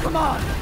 you on.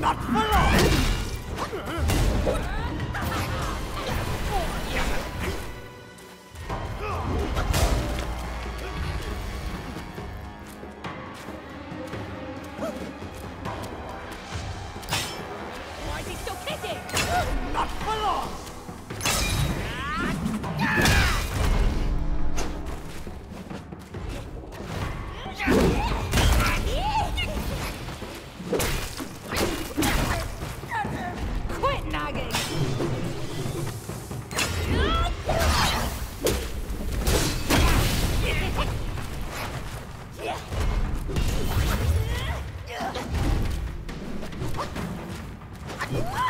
Not for long! Ah!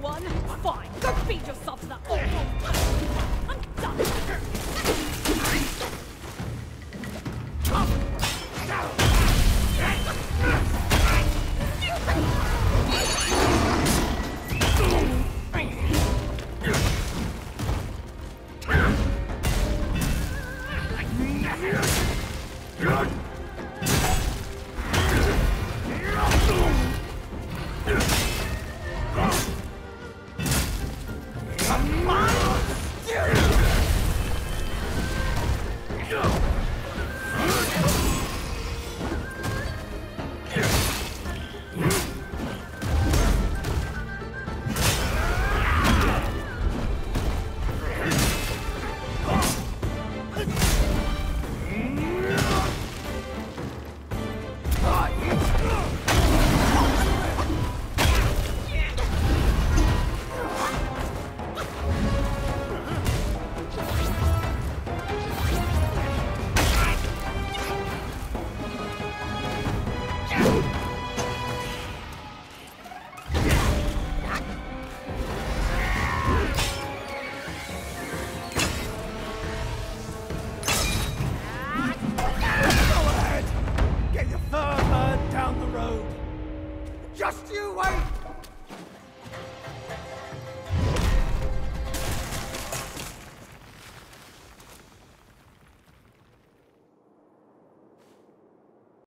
one? Fine. Go feed yourself to that awful...